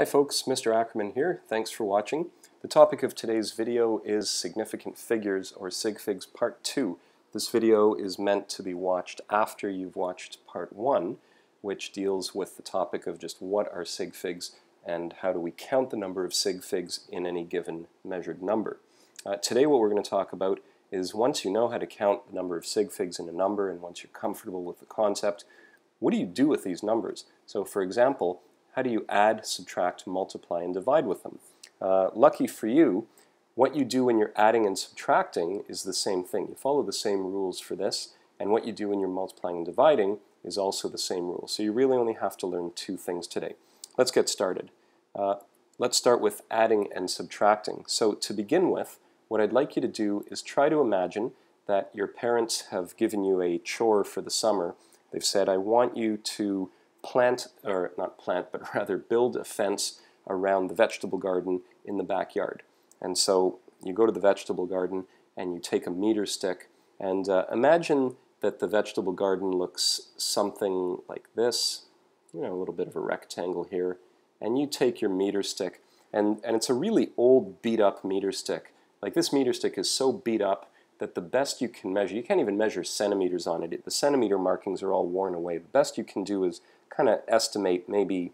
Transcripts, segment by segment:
Hi folks, Mr. Ackerman here. Thanks for watching. The topic of today's video is Significant Figures or Sig Figs Part 2. This video is meant to be watched after you've watched Part 1, which deals with the topic of just what are sig figs and how do we count the number of sig figs in any given measured number. Uh, today what we're going to talk about is once you know how to count the number of sig figs in a number and once you're comfortable with the concept, what do you do with these numbers? So for example, how do you add, subtract, multiply, and divide with them? Uh, lucky for you, what you do when you're adding and subtracting is the same thing. You follow the same rules for this, and what you do when you're multiplying and dividing is also the same rule. So you really only have to learn two things today. Let's get started. Uh, let's start with adding and subtracting. So to begin with, what I'd like you to do is try to imagine that your parents have given you a chore for the summer. They've said, I want you to plant, or not plant, but rather build a fence around the vegetable garden in the backyard. And so you go to the vegetable garden and you take a meter stick and uh, imagine that the vegetable garden looks something like this, you know, a little bit of a rectangle here, and you take your meter stick, and, and it's a really old beat up meter stick. Like this meter stick is so beat up that the best you can measure, you can't even measure centimeters on it. The centimeter markings are all worn away. The best you can do is kind of estimate maybe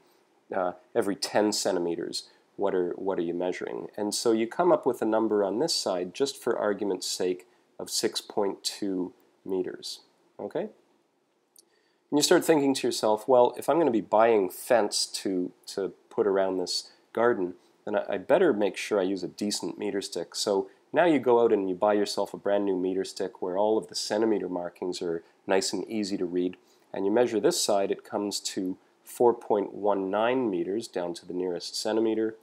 uh, every 10 centimeters what are, what are you measuring. And so you come up with a number on this side, just for argument's sake, of 6.2 meters. Okay? And you start thinking to yourself, well, if I'm going to be buying fence to, to put around this garden, then I, I better make sure I use a decent meter stick. So now you go out and you buy yourself a brand new meter stick where all of the centimeter markings are nice and easy to read and you measure this side, it comes to 4.19 meters down to the nearest centimeter,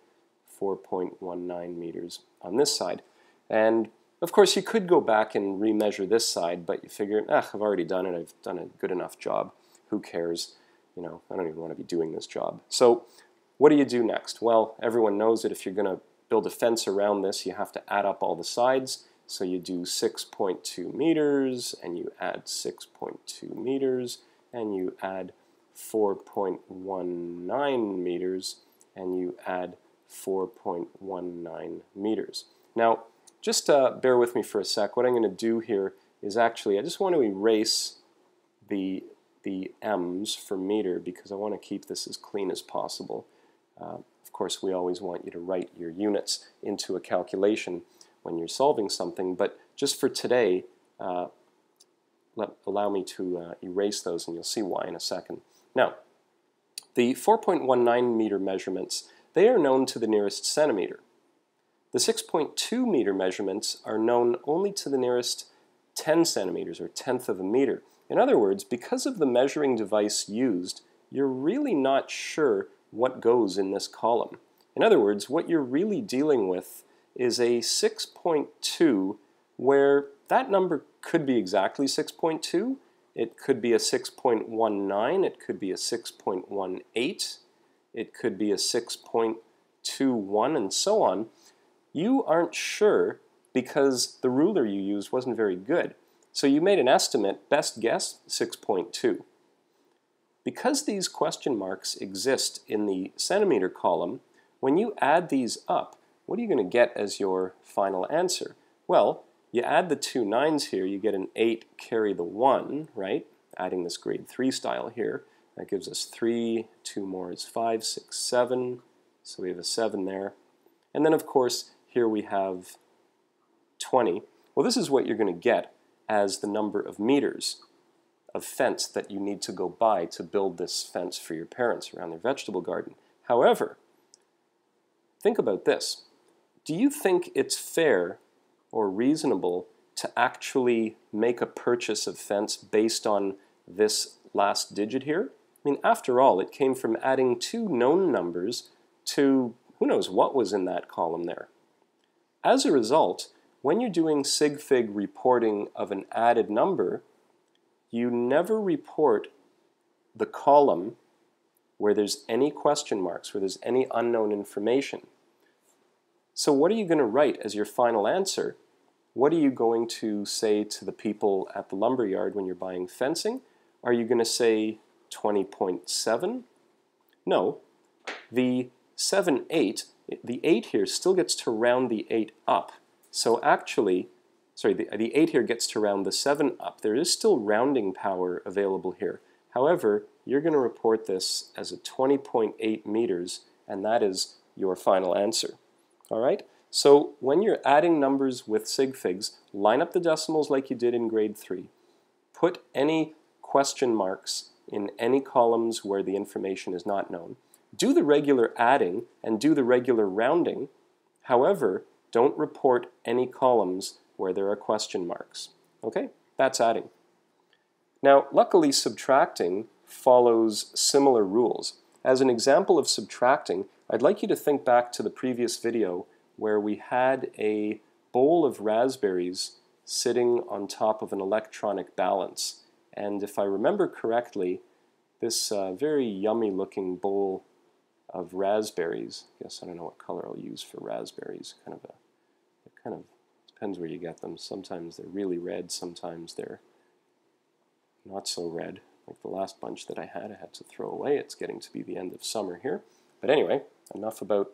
4.19 meters on this side. And of course, you could go back and remeasure this side, but you figure, ah, I've already done it. I've done a good enough job. Who cares? You know, I don't even want to be doing this job. So what do you do next? Well, everyone knows that if you're going to build a fence around this, you have to add up all the sides. So you do 6.2 meters, and you add 6.2 meters, and you add 4.19 meters and you add 4.19 meters. Now, just uh, bear with me for a sec. What I'm going to do here is actually, I just want to erase the, the m's for meter because I want to keep this as clean as possible. Uh, of course, we always want you to write your units into a calculation when you're solving something, but just for today, uh, let, allow me to uh, erase those and you'll see why in a second. Now, the 4.19 meter measurements, they are known to the nearest centimeter. The 6.2 meter measurements are known only to the nearest 10 centimeters or tenth of a meter. In other words, because of the measuring device used, you're really not sure what goes in this column. In other words, what you're really dealing with is a 6.2 where that number could be exactly 6.2. It could be a 6.19. It could be a 6.18. It could be a 6.21 and so on. You aren't sure because the ruler you used wasn't very good. So you made an estimate, best guess, 6.2. Because these question marks exist in the centimeter column, when you add these up, what are you going to get as your final answer? Well, you add the two nines here, you get an 8 carry the 1, right? Adding this grade 3 style here. That gives us 3, 2 more is 5, 6, 7. So we have a 7 there. And then, of course, here we have 20. Well, this is what you're going to get as the number of meters of fence that you need to go by to build this fence for your parents around their vegetable garden. However, think about this. Do you think it's fair or reasonable to actually make a purchase of fence based on this last digit here? I mean, after all, it came from adding two known numbers to who knows what was in that column there. As a result, when you're doing sig fig reporting of an added number, you never report the column where there's any question marks, where there's any unknown information. So what are you going to write as your final answer what are you going to say to the people at the lumber yard when you're buying fencing? Are you going to say 20.7? No. The 7, 8, the 8 here still gets to round the 8 up. So actually, sorry, the, the 8 here gets to round the 7 up. There is still rounding power available here. However, you're going to report this as a 20.8 meters, and that is your final answer. All right? So when you're adding numbers with sig figs, line up the decimals like you did in grade 3. Put any question marks in any columns where the information is not known. Do the regular adding and do the regular rounding. However, don't report any columns where there are question marks. Okay, that's adding. Now, luckily, subtracting follows similar rules. As an example of subtracting, I'd like you to think back to the previous video where we had a bowl of raspberries sitting on top of an electronic balance. And if I remember correctly, this uh, very yummy looking bowl of raspberries, I guess I don't know what color I'll use for raspberries, kind of a, it kind of depends where you get them. Sometimes they're really red, sometimes they're not so red. Like the last bunch that I had, I had to throw away. It's getting to be the end of summer here. But anyway, enough about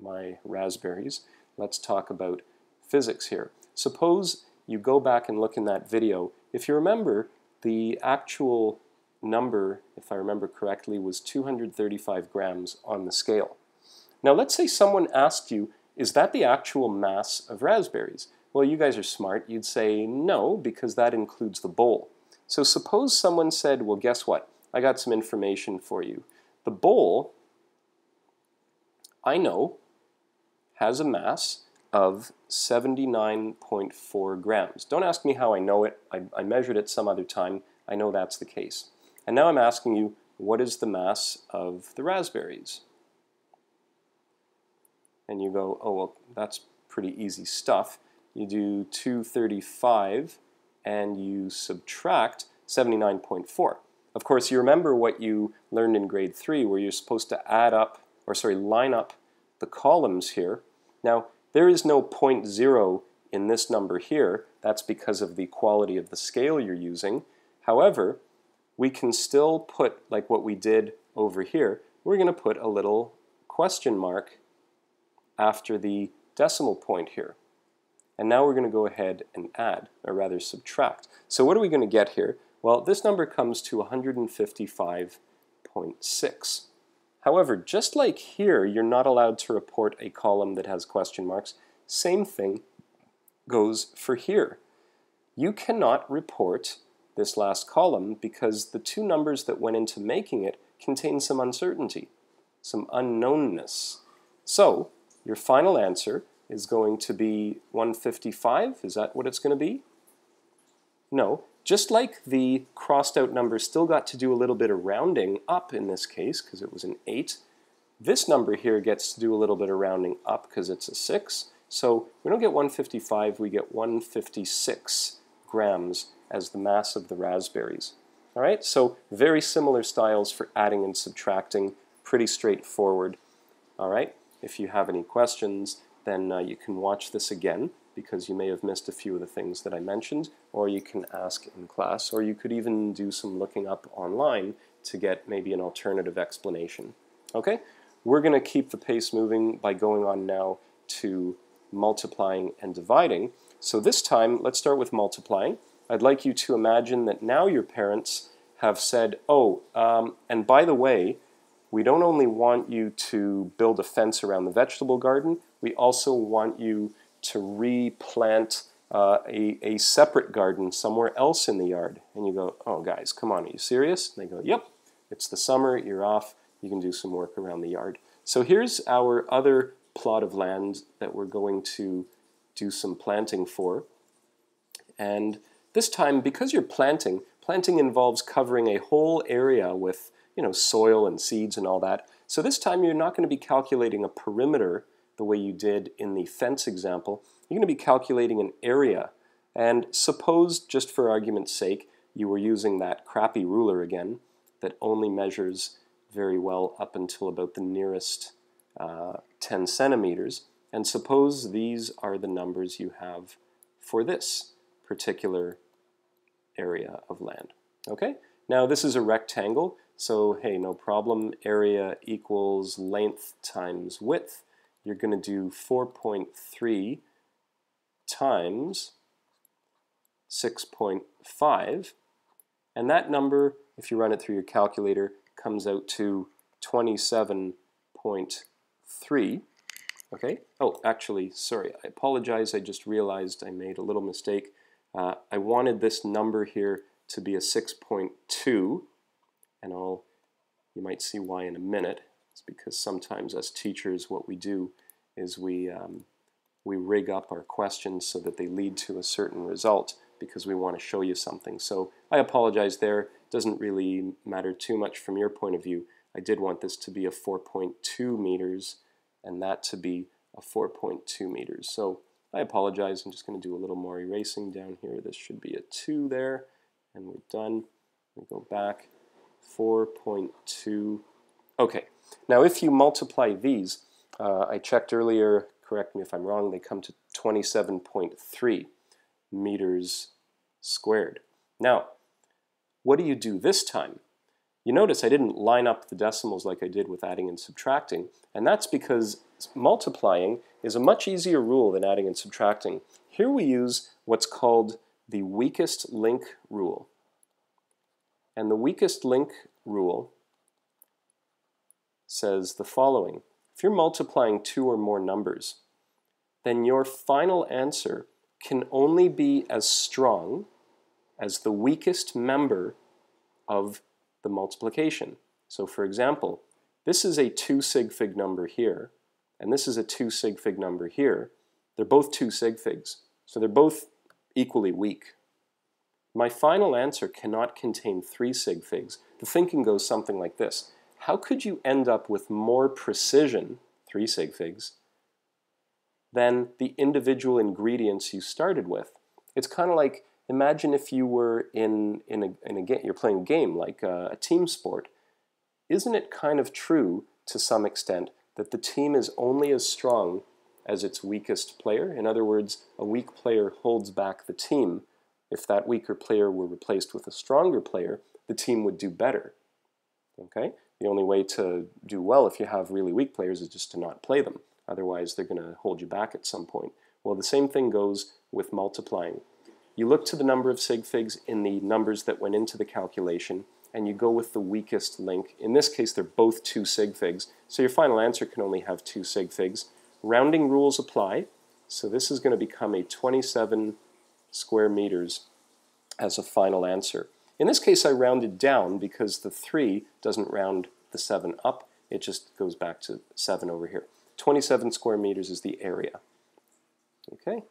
my raspberries. Let's talk about physics here. Suppose you go back and look in that video. If you remember, the actual number, if I remember correctly, was 235 grams on the scale. Now let's say someone asked you, is that the actual mass of raspberries? Well, you guys are smart. You'd say no, because that includes the bowl. So suppose someone said, well, guess what? I got some information for you. The bowl, I know, has a mass of 79.4 grams. Don't ask me how I know it. I, I, measured it some other time. I know that's the case. And now I'm asking you, what is the mass of the raspberries? And you go, oh, well, that's pretty easy stuff. You do 235 and you subtract 79.4. Of course, you remember what you learned in grade 3 where you're supposed to add up, or sorry, line up the columns here. Now, there is no point zero in this number here. That's because of the quality of the scale you're using. However, we can still put, like what we did over here, we're going to put a little question mark after the decimal point here. And now we're going to go ahead and add, or rather subtract. So what are we going to get here? Well, this number comes to 155.6. However, just like here, you're not allowed to report a column that has question marks, same thing goes for here. You cannot report this last column because the two numbers that went into making it contain some uncertainty, some unknownness. So, your final answer is going to be 155. Is that what it's going to be? No. Just like the crossed out number still got to do a little bit of rounding up in this case because it was an 8, this number here gets to do a little bit of rounding up because it's a 6. So we don't get 155, we get 156 grams as the mass of the raspberries. All right, so very similar styles for adding and subtracting, pretty straightforward. All right, if you have any questions, then uh, you can watch this again because you may have missed a few of the things that I mentioned, or you can ask in class, or you could even do some looking up online to get maybe an alternative explanation. Okay, we're going to keep the pace moving by going on now to multiplying and dividing. So this time, let's start with multiplying. I'd like you to imagine that now your parents have said, oh, um, and by the way, we don't only want you to build a fence around the vegetable garden, we also want you to replant uh, a, a separate garden somewhere else in the yard. And you go, oh, guys, come on, are you serious? And they go, yep, it's the summer, you're off, you can do some work around the yard. So here's our other plot of land that we're going to do some planting for. And this time, because you're planting, planting involves covering a whole area with you know, soil and seeds and all that. So this time you're not going to be calculating a perimeter the way you did in the fence example. You're going to be calculating an area. And suppose, just for argument's sake, you were using that crappy ruler again that only measures very well up until about the nearest uh, 10 centimeters. And suppose these are the numbers you have for this particular area of land. Okay? Now this is a rectangle, So hey, no problem. Area equals length times width. You're going to do 4.3 times 6.5. And that number, if you run it through your calculator, comes out to 27.3. Okay. Oh, actually, sorry. I apologize. I just realized I made a little mistake. Uh, I wanted this number here to be a 6.2, and I'll, you might see why in a minute. It's because sometimes as teachers, what we do is we, um, we rig up our questions so that they lead to a certain result because we want to show you something. So I apologize there. It doesn't really matter too much from your point of view. I did want this to be a 4.2 meters and that to be a 4.2 meters. So I apologize. I'm just going to do a little more erasing down here. This should be a 2 there and we're done. We go back 4.2. Okay, now if you multiply these, uh, I checked earlier, correct me if I'm wrong, they come to 27.3 meters squared. Now, what do you do this time? You notice I didn't line up the decimals like I did with adding and subtracting, and that's because multiplying is a much easier rule than adding and subtracting. Here we use what's called the weakest link rule. And the weakest link rule says the following. If you're multiplying two or more numbers, then your final answer can only be as strong as the weakest member of the multiplication. So for example, this is a 2 sig fig number here, and this is a 2 sig fig number here. They're both 2 sig figs, so they're both equally weak. My final answer cannot contain 3 sig figs. The thinking goes something like this. How could you end up with more precision, 3 sig figs, than the individual ingredients you started with. It's kind of like imagine if you were in in a, in a game, you're playing a game like a, a team sport. Isn't it kind of true to some extent that the team is only as strong as its weakest player? In other words, a weak player holds back the team. If that weaker player were replaced with a stronger player, the team would do better. Okay? The only way to do well if you have really weak players is just to not play them. Otherwise, they're going to hold you back at some point. Well, the same thing goes with multiplying. You look to the number of sig figs in the numbers that went into the calculation, and you go with the weakest link. In this case, they're both two sig figs, so your final answer can only have two sig figs. Rounding rules apply, so this is going to become a 27 square meters as a final answer. In this case, I rounded down because the 3 doesn't round the 7 up. It just goes back to 7 over here. 27 square meters is the area. Okay.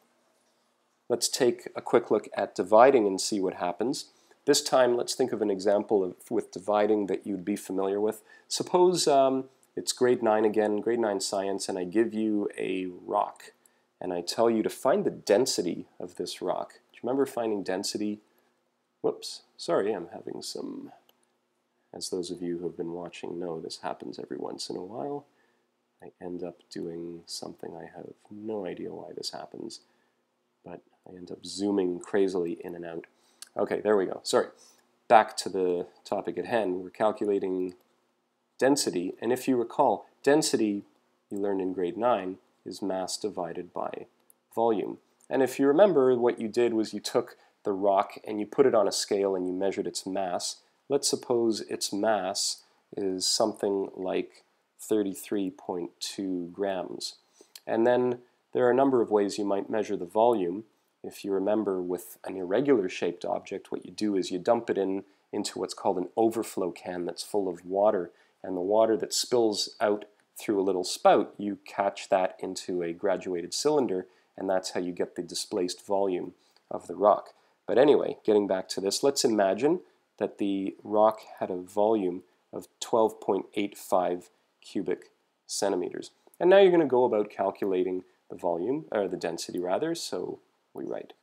Let's take a quick look at dividing and see what happens. This time, let's think of an example of, with dividing that you'd be familiar with. Suppose um, it's grade 9 again, grade 9 science, and I give you a rock, and I tell you to find the density of this rock. Do you remember finding density? Whoops, sorry, I'm having some, as those of you who have been watching know, this happens every once in a while. I end up doing something I have no idea why this happens, but I end up zooming crazily in and out. Okay, there we go. Sorry. Back to the topic at hand. We're calculating density, and if you recall, density, you learned in grade 9, is mass divided by volume. And if you remember, what you did was you took the rock and you put it on a scale and you measured its mass. Let's suppose its mass is something like 33.2 grams. And then there are a number of ways you might measure the volume. If you remember with an irregular shaped object, what you do is you dump it in into what's called an overflow can that's full of water, and the water that spills out through a little spout, you catch that into a graduated cylinder, and that's how you get the displaced volume of the rock. But anyway, getting back to this, let's imagine that the rock had a volume of 12.85 cubic centimeters. And now you're going to go about calculating the volume, or the density rather, so we write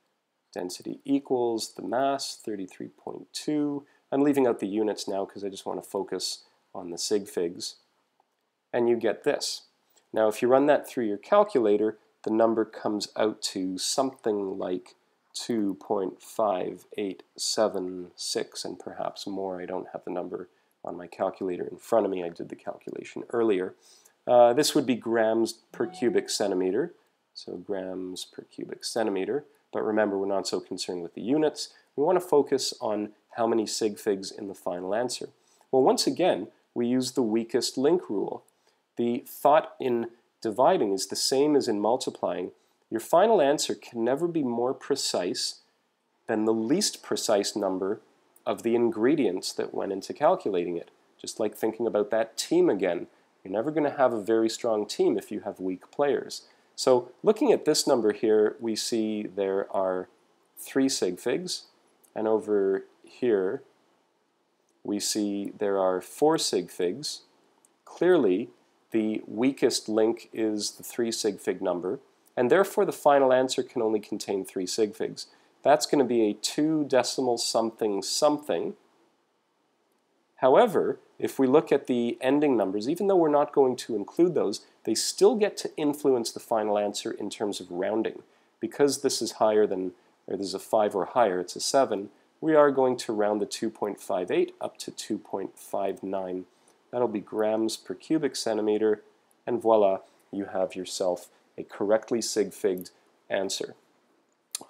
density equals the mass, 33.2. I'm leaving out the units now because I just want to focus on the sig figs. And you get this. Now if you run that through your calculator, the number comes out to something like 2.5876 and perhaps more. I don't have the number on my calculator in front of me. I did the calculation earlier. Uh, this would be grams per cubic centimeter, so grams per cubic centimeter. But remember, we're not so concerned with the units. We want to focus on how many sig figs in the final answer. Well, once again, we use the weakest link rule. The thought in dividing is the same as in multiplying. Your final answer can never be more precise than the least precise number of the ingredients that went into calculating it. Just like thinking about that team again. You're never going to have a very strong team if you have weak players. So looking at this number here, we see there are three sig figs, and over here we see there are four sig figs. Clearly, the weakest link is the three sig fig number, and therefore the final answer can only contain three sig figs. That's going to be a two decimal something something. However, if we look at the ending numbers, even though we're not going to include those, they still get to influence the final answer in terms of rounding. Because this is higher than, or this is a 5 or higher, it's a 7, we are going to round the 2.58 up to 2.59. That'll be grams per cubic centimeter, and voila, you have yourself a correctly sig-figged answer.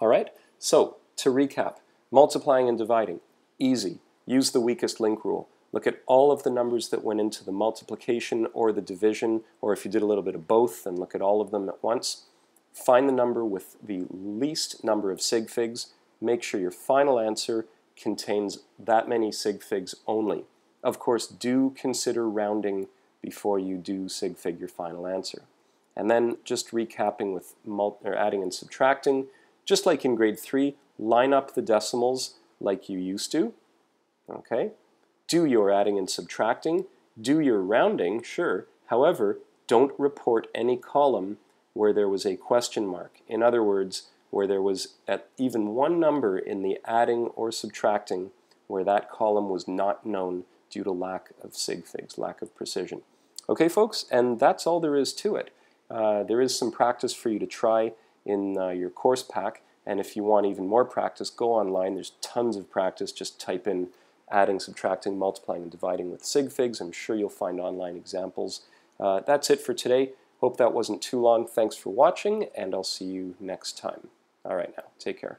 All right, so to recap, multiplying and dividing, easy. Use the weakest link rule. Look at all of the numbers that went into the multiplication or the division, or if you did a little bit of both, then look at all of them at once. Find the number with the least number of sig figs. Make sure your final answer contains that many sig figs only. Of course, do consider rounding before you do sig fig your final answer. And then just recapping with or adding and subtracting, just like in grade 3, line up the decimals like you used to. Okay, do your adding and subtracting, do your rounding, sure. However, don't report any column where there was a question mark. In other words, where there was at even one number in the adding or subtracting where that column was not known due to lack of sig figs, lack of precision. Okay, folks, and that's all there is to it. Uh, there is some practice for you to try in uh, your course pack, and if you want even more practice, go online. There's tons of practice. Just type in adding, subtracting, multiplying, and dividing with sig figs. I'm sure you'll find online examples. Uh, that's it for today. Hope that wasn't too long. Thanks for watching, and I'll see you next time. All right now, take care.